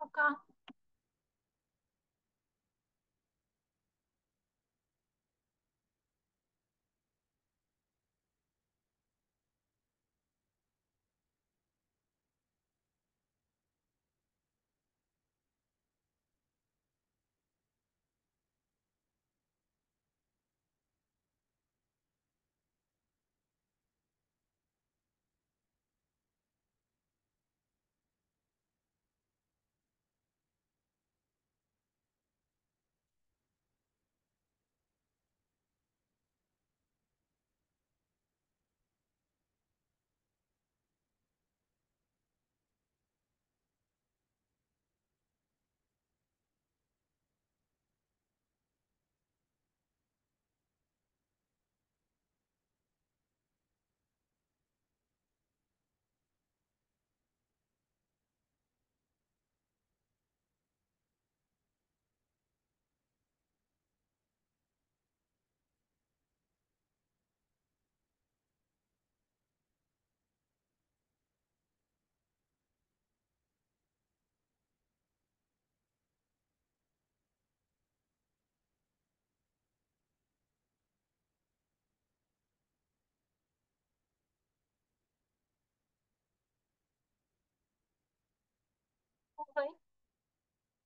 không con?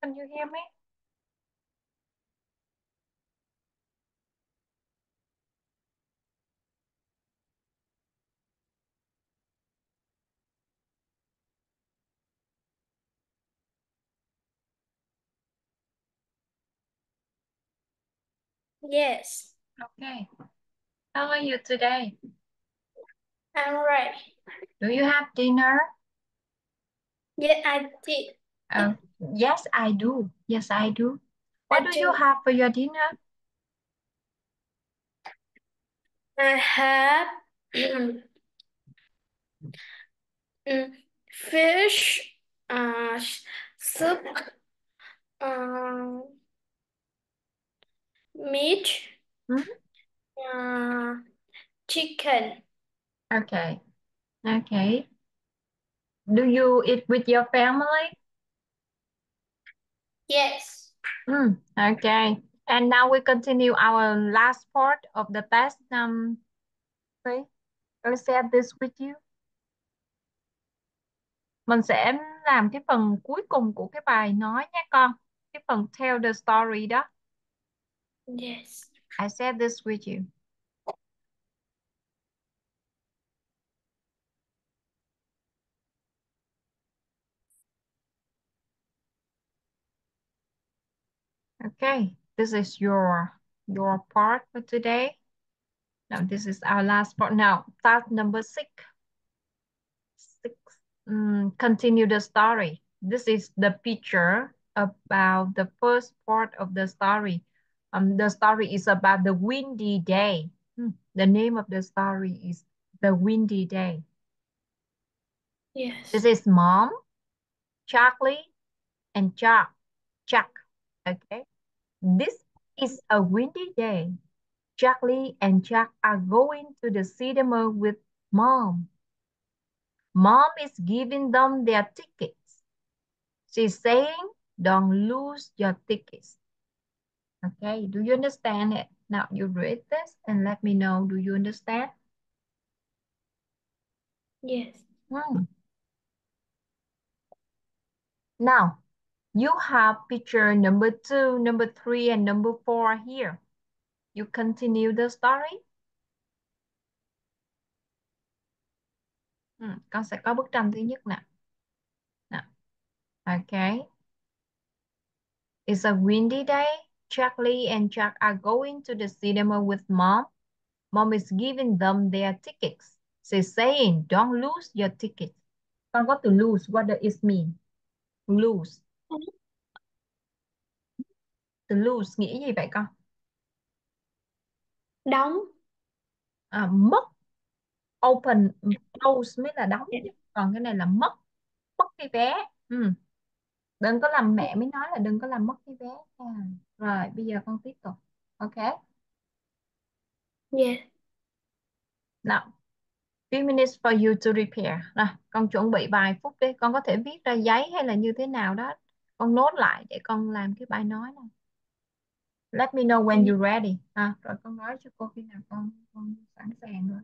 Can you hear me? Yes, Okay. How are you today? I'm right. Do you have dinner? Yes, I did. Uh, yes, I do. Yes, I do. What do you have for your dinner? I have mm, fish, uh, soup, um, meat, Mhm. uh, chicken. Okay. Okay. Do you eat with your family? Yes. Mm, okay. And now we continue our last part of the test. Um, okay. I share this with you. Mình sẽ làm cái phần cuối cùng của cái bài nói nhé con. Cái phần tell the story đó. Yes. I said this with you. Okay, this is your your part for today. Now this is our last part. Now task number six. Six. Mm, continue the story. This is the picture about the first part of the story. Um, the story is about the windy day. Hmm, The name of the story is The Windy Day. Yes. This is mom, Charlie, and Jack. Jack. Okay. This is a windy day. Charlie and Jack are going to the cinema with mom. Mom is giving them their tickets. She's saying, don't lose your tickets. Okay, do you understand it? Now you read this and let me know, do you understand? Yes. Hmm. Now, you have picture number two, number three, and number four here. You continue the story. Ừ, con sẽ có bức tranh thứ nhất nè. Nè. Okay. It's a windy day. Charlie and Jack are going to the cinema with mom. Mom is giving them their tickets. She's saying, don't lose your tickets. Con có từ lose, what does it mean? Lose. Từ lose nghĩa gì vậy con? Đóng. À, mất. Open, close mới là đóng. Chứ. Còn cái này là mất. Mất cái vé. Ừ. Đừng có làm mẹ mới nói là đừng có làm mất cái vé. nha. Rồi, bây giờ con tiếp tục. Ok. Yes. Now, few minutes for you to prepare. Nào, con chuẩn bị vài phút đi. Con có thể viết ra giấy hay là như thế nào đó con nốt lại để con làm cái bài nói này. Let me know when you're ready. À, rồi con nói cho cô khi nào con con sẵn sàng rồi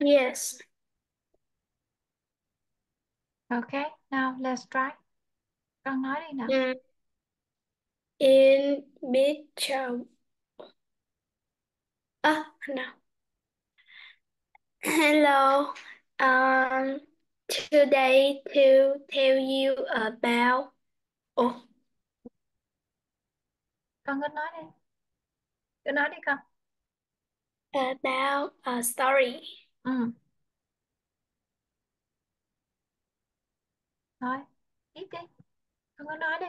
Yes. okay now let's try con nói đi nào Mm. In picture. Ah, no. Hello. Um, today to tell you about. Oh, con cứ nói đi cứ nói đi con about a story. Ừ nói tiếp đi con cứ nói đi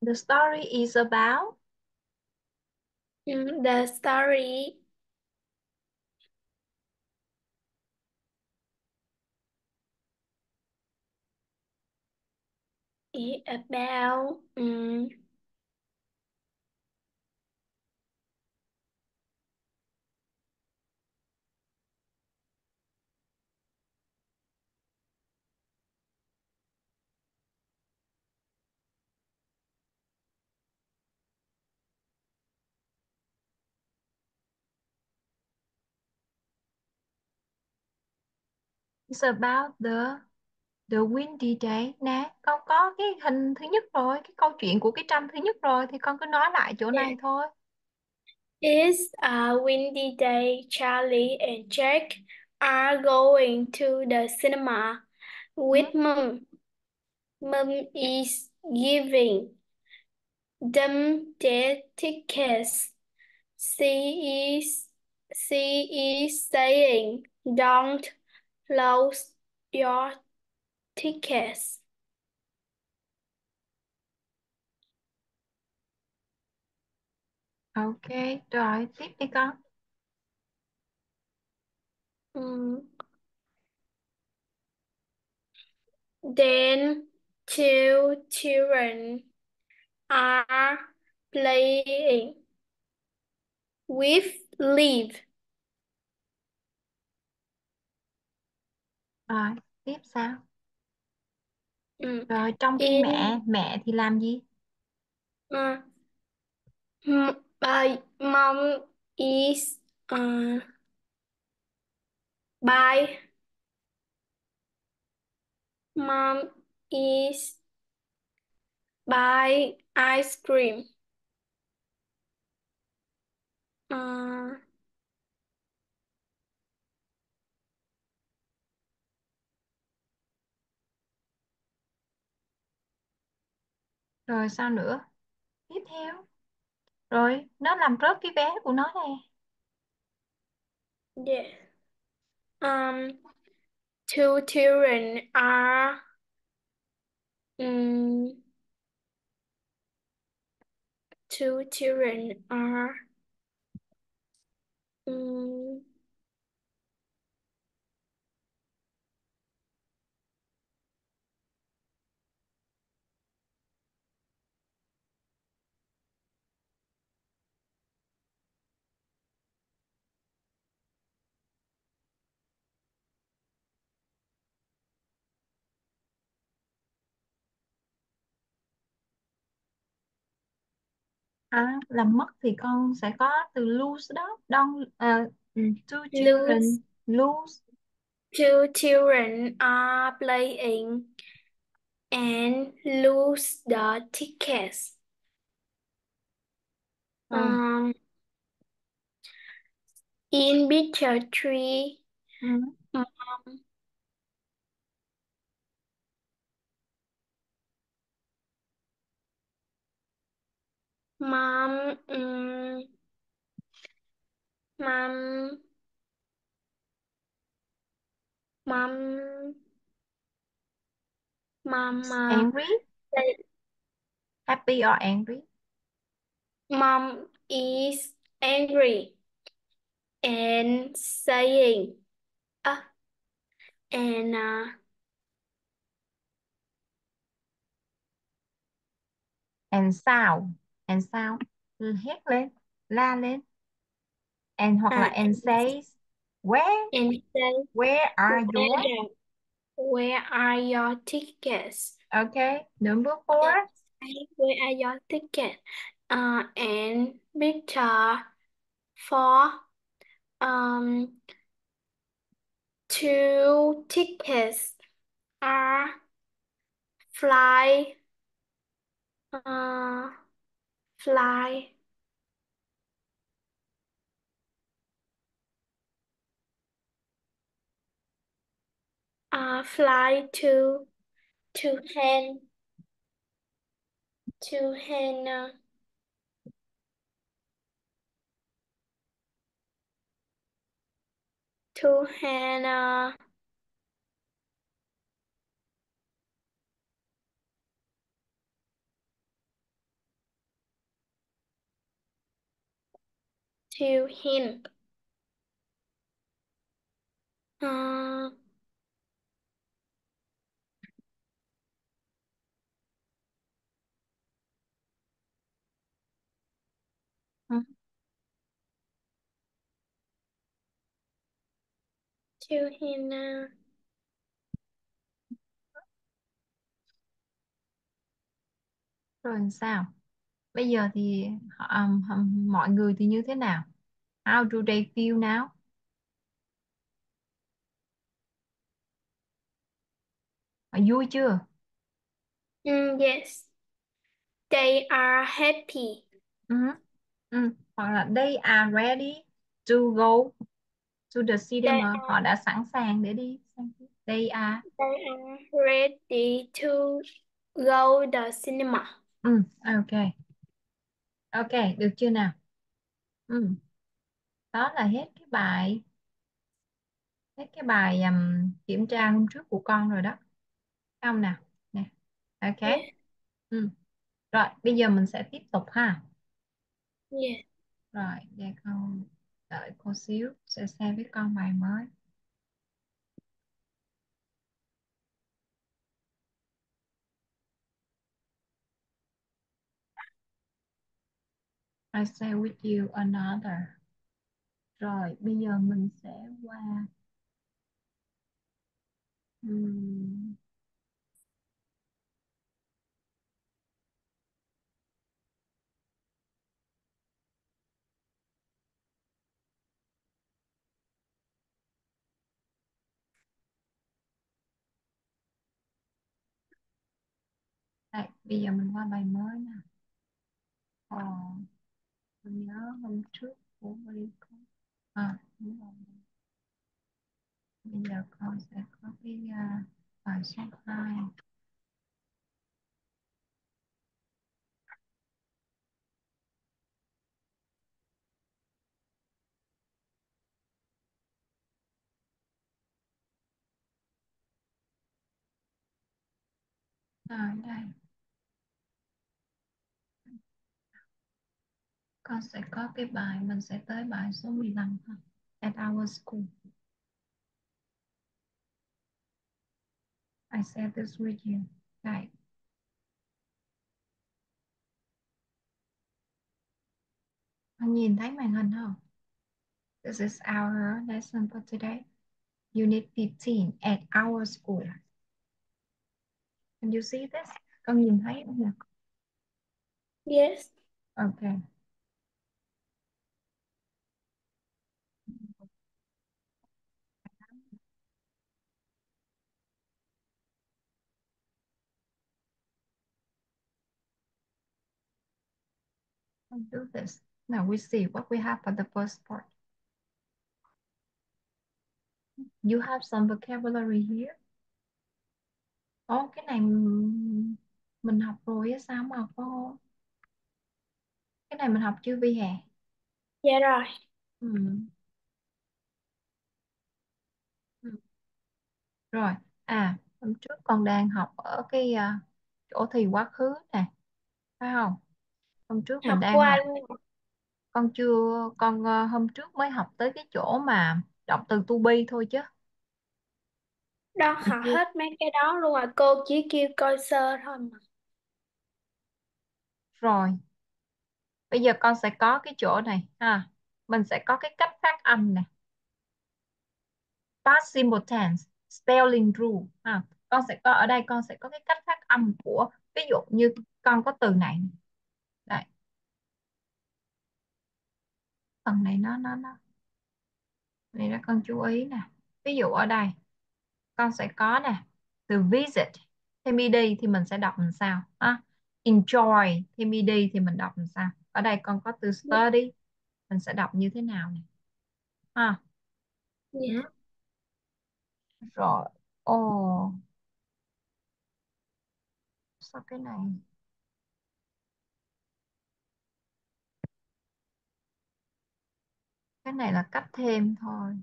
the story is about Mm, the story about. Um, it's about the the windy day nè con có cái hình thứ nhất rồi cái câu chuyện của cái tranh thứ nhất rồi thì con cứ nói lại chỗ yeah. này thôi It's a windy day. Charlie and Jack are going to the cinema with ừ. Mom. Mom is giving them their tickets. She is she is saying, "Don't lose your tickets." ok rồi tiếp đi con Mm. Then two children are playing with leaves. Rồi tiếp sao Mm. rồi trong khi In mẹ mẹ thì làm gì uh, m- uh, mom is uh, buy mom is buy ice cream. Uh, rồi sao nữa? Tiếp theo. Rồi nó làm rớt cái vé của nó nè. Yeah. Um, two children are um, two children are um, à làm mất thì con sẽ có từ lose đó don't uh, two lose children lose Two children are playing and lose the tickets. Ừ. Um, in picture three, Ừ. mom, mom, um, mom, mom, mom, uh, Angry? Happy or angry? mom is angry and saying, uh, and uh, And sao? And sao? Hét lên, la lên. And hoặc là uh, and says, where? and say, Where are where, your? the- where are your tickets? Okay. Number four. Where are your tickets? Uh, and picture four, um, two tickets are fly, uh, fly, uh, fly to to hand to uh, to hand to him. Uh, to him. Uh, Rồi sao? Bây giờ thì um, um, mọi người thì như thế nào? How do they feel now? Họ vui chưa? mm, yes, they are happy. Ừ. Ừ. Hoặc là they are ready to go to the They cinema. are, Họ đã sẵn sàng để đi. They are. they are ready to go the cinema. Ừ. Ok. Ok. Được chưa nào? Ừ. Đó là hết cái bài hết cái bài um, kiểm tra hôm trước của con rồi đó. Không nào? Nè. Ok. Ừ. Rồi, bây giờ mình sẽ tiếp tục ha. yes. Rồi, để con đợi cô xíu sẽ xem với con bài mới. I say with you another. Rồi, bây giờ mình sẽ qua đây, bây giờ mình qua bài mới nè. Ờ, nhớ hôm trước của Huy có à, đúng rồi. Bây giờ con sẽ có cái uh, bài số 2. À, đây. Con sẽ có cái bài mình sẽ tới bài số 15 ha. At our school. I said this with you. Đây. Con nhìn thấy màn hình không? This is our lesson for today. Unit 15 at our school. Can you see this? Con nhìn thấy không nhỉ? Yes. Okay. Let's do this. Now we see what we have for the first part. You have some vocabulary here. Ồ, cái này mình học rồi á, sao mà có... Cái này mình học chưa Vi hè? Dạ rồi. Ừ. Ừ. Rồi, à, hôm trước con đang học ở cái à, chỗ thì quá khứ nè, phải không? Hôm trước mình Học đang qua học, con chưa, con ờ, hôm trước mới học tới cái chỗ mà động từ to be thôi chứ. đó Con học chưa. hết mấy cái đó luôn à cô chỉ kêu coi sơ thôi mà. Rồi, bây giờ con sẽ có cái chỗ này ha. Mình sẽ có cái cách phát âm nè. Past simple tense, spelling rule ha. Con sẽ có ở đây con sẽ có cái cách phát âm của ví dụ như con có từ này. Đây. Phần này nó nó nó này đó con chú ý nè. Ví dụ ở đây con sẽ có nè từ visit thêm ed thì mình sẽ đọc làm sao ha? Enjoy thêm ed thì mình đọc làm sao? Ở đây con có từ study mình sẽ đọc như thế nào nè? Ha. Dạ. Ừ. Rồi. Ồ. Sao cái này? Cái này là cách thêm thôi.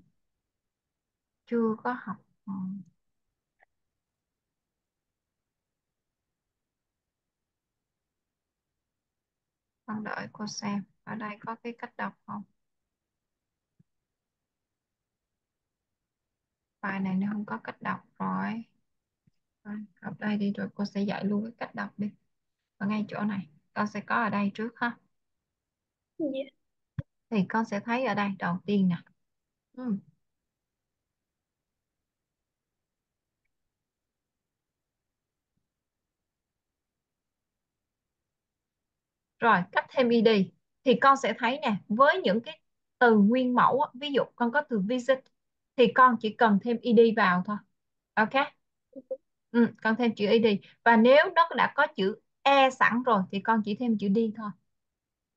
Chưa có học. Ừ. Con đợi cô xem. Ở đây có cái cách đọc không? Bài này nó không có cách đọc rồi. Học đây đi rồi cô sẽ dạy luôn cái cách đọc đi. Ở ngay chỗ này. Con sẽ có ở đây trước ha. yeah. Thì con sẽ thấy ở đây đầu tiên nè. Ừ. Rồi, cách thêm id thì con sẽ thấy nè, với những cái từ nguyên mẫu, ví dụ con có từ visit thì con chỉ cần thêm id vào thôi. Ok? Ừ, con thêm chữ id Và nếu nó đã có chữ e sẵn rồi thì con chỉ thêm chữ d thôi.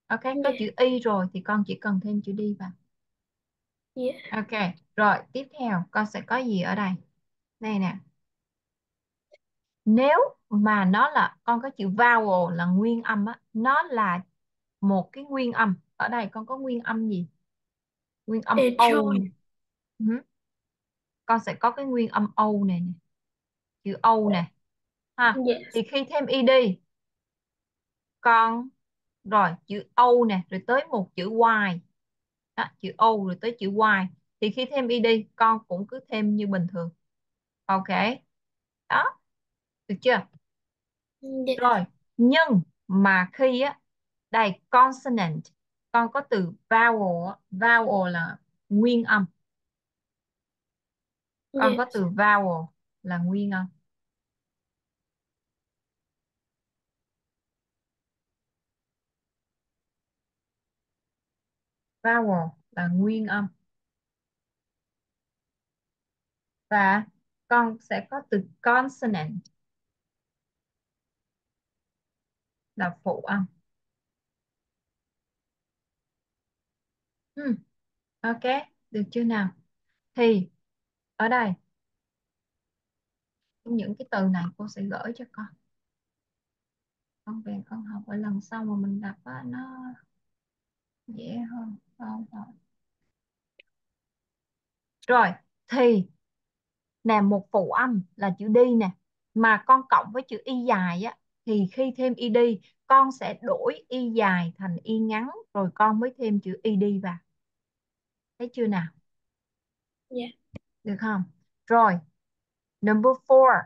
Ok, có chữ y rồi thì con chỉ cần thêm chữ d vào. Dạ. Ok, rồi tiếp theo con sẽ có gì ở đây? Đây nè. Nếu mà nó là con có chữ vowel là nguyên âm á, nó là một cái nguyên âm. Ở đây con có nguyên âm gì? Nguyên âm O Enjoy. nè. Ừ. Con sẽ có cái nguyên âm O này nè. Chữ O nè. Ha. Dạ. Thì khi thêm ed con rồi chữ O nè rồi tới một chữ Y. Đó, chữ O rồi tới chữ Y. Thì khi thêm ed con cũng cứ thêm như bình thường. Ok. Đó. Được chưa? Dạ. Rồi, nhưng mà khi á đây consonant con có từ vowel vowel là nguyên âm. Con Dạ. có từ vowel là nguyên âm. Vowel là nguyên âm. Và con sẽ có từ consonant là phụ âm. Ừ. Ok, được chưa nào? Thì ở đây những cái từ này cô sẽ gửi cho con. Con về con học ở lần sau mà mình đọc á, nó dễ hơn. Rồi, thì nè một phụ âm là chữ đi nè. Mà con cộng với chữ y dài á thì khi thêm ed con sẽ đổi y dài thành y ngắn rồi con mới thêm chữ ed vào. Thấy chưa nào? Dạ. được không? Rồi number four.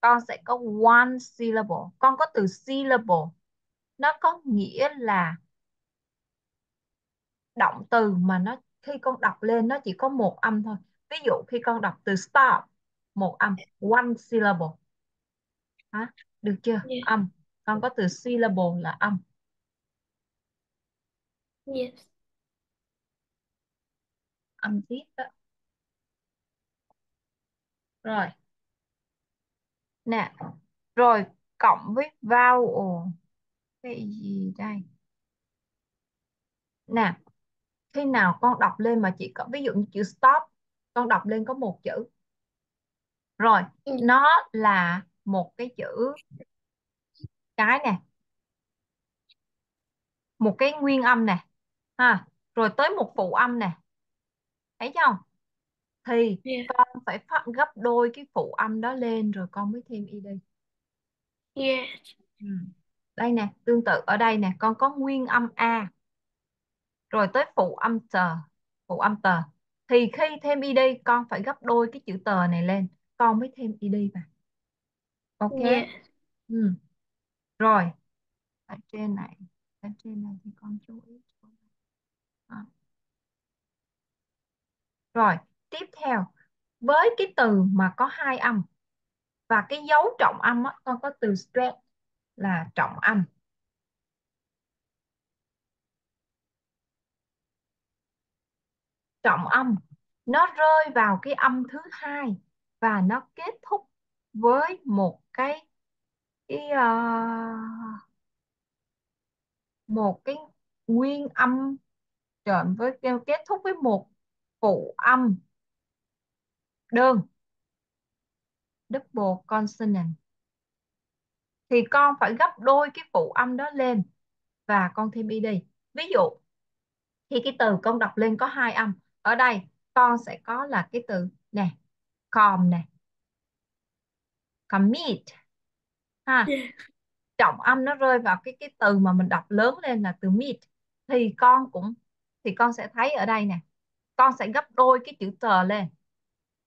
Con sẽ có one syllable. Con có từ syllable. Nó có nghĩa là động từ mà nó khi con đọc lên nó chỉ có một âm thôi ví dụ khi con đọc từ stop một âm one syllable Hả? Được chưa? Dạ. Âm. Con có từ syllable là âm. Yes. Âm tiết đó. Rồi. Nè. Rồi cộng với vowel. Cái gì đây? nè khi nào con đọc lên mà chỉ có ví dụ như chữ stop con đọc lên có một chữ rồi Ừ. nó là một cái chữ cái nè một cái nguyên âm nè ha rồi tới một phụ âm nè thấy chưa thì Yeah. con phải phát gấp đôi cái phụ âm đó lên rồi con mới thêm ed Yeah. ừ. đây nè tương tự ở đây nè con có nguyên âm a rồi tới phụ âm tờ phụ âm tờ thì khi thêm ed con phải gấp đôi cái chữ tờ này lên con mới thêm ed vào ok Yeah. ừ. rồi ở trên này ở trên này thì con chú ý. À. rồi tiếp theo với cái từ mà có hai âm và cái dấu trọng âm á, con có từ stress là trọng âm trọng âm. Nó rơi vào cái âm thứ hai và nó kết thúc với một cái cái uh, một cái nguyên âm trộn với kết thúc với một phụ âm đơn double consonant. Thì con phải gấp đôi cái phụ âm đó lên và con thêm đi. Ví dụ khi cái từ con đọc lên có hai âm ở đây con sẽ có là cái từ nè com nè. Commit ha. Trọng âm nó rơi vào cái cái từ mà mình đọc lớn lên là từ meet. Thì con cũng thì con sẽ thấy ở đây nè con sẽ gấp đôi cái chữ tờ lên.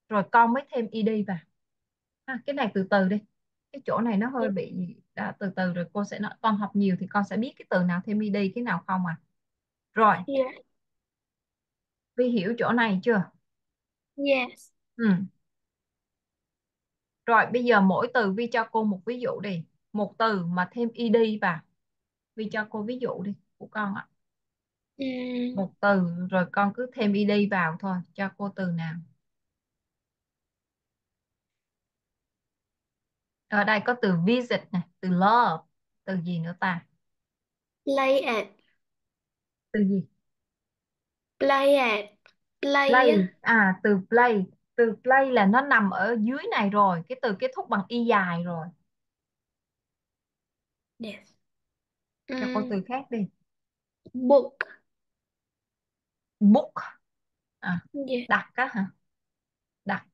Rồi con mới thêm ed vào. Ha, cái này từ từ đi. Cái chỗ này nó hơi bị đã, từ từ rồi cô sẽ nói con học nhiều thì con sẽ biết cái từ nào thêm ed cái nào không à. Rồi Yeah. Vi hiểu chỗ này chưa? Yes. ừ. rồi bây giờ mỗi từ Vi cho cô một ví dụ đi. Một từ mà thêm ed vào. Vi cho cô ví dụ đi của con ạ. Um, một từ rồi con cứ thêm ed vào thôi cho cô từ nào. Ở đây có từ visit nè từ love. Từ gì nữa ta? Play at. từ gì Play at. Play play á. à từ play từ play là nó nằm ở dưới này rồi cái từ kết thúc bằng y dài rồi Yes. cho Um, từ khác đi book. book à Yeah. đặt á hả đặt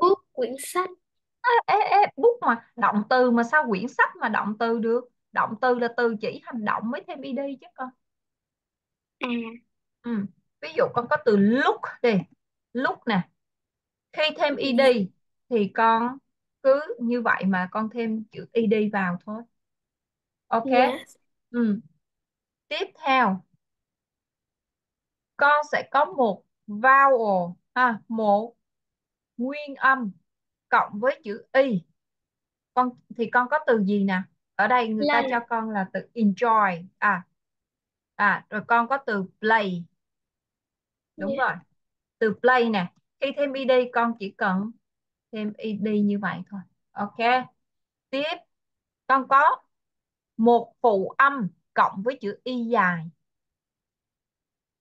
Book quyển sách. ê, ê, ê, book mà động từ mà sao quyển sách mà động từ được động từ là từ chỉ hành động mới thêm ed chứ con À. ừ. ví dụ con có từ look đi look nè khi thêm ed Yeah. thì con cứ như vậy mà con thêm chữ ed vào thôi ok Yes. ừ. tiếp theo con sẽ có một vowel ha một nguyên âm cộng với chữ y con thì con có từ gì nè ở đây người ta Play. cho con là từ enjoy à à rồi con có từ play đúng rồi. Từ play nè khi thêm ed con chỉ cần thêm ed như vậy thôi. Ok. Tiếp. Con có một phụ âm cộng với chữ y dài.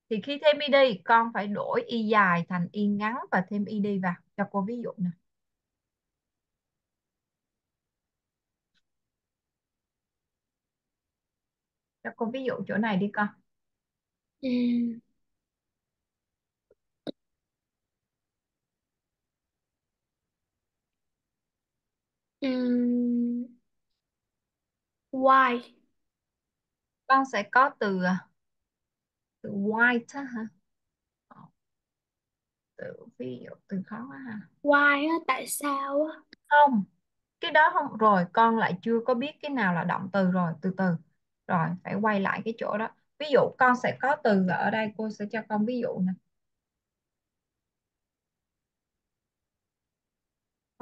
Thì khi thêm ed con phải đổi y dài thành y ngắn và thêm ed vào. Cho cô ví dụ nè. Cho cô ví dụ chỗ này đi con. Um, um, why? con sẽ có từ à, từ white á hả? Ờ, từ ví dụ từ khó quá ha. Why á, tại sao á? không cái đó không rồi con lại chưa có biết cái nào là động từ rồi từ từ. Rồi phải quay lại cái chỗ đó. Ví dụ con sẽ có từ ở đây cô sẽ cho con ví dụ nè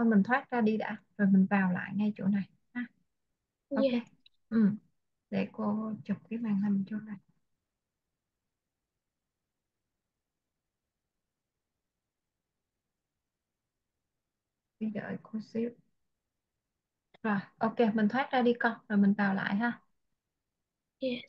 thôi mình thoát ra đi đã. Rồi mình vào lại ngay chỗ này ha. Ok. Yeah. ừ. để cô chụp cái màn hình chỗ này. Đi đợi cô xíu. Rồi ok mình thoát ra đi con. Rồi mình vào lại ha. Yes.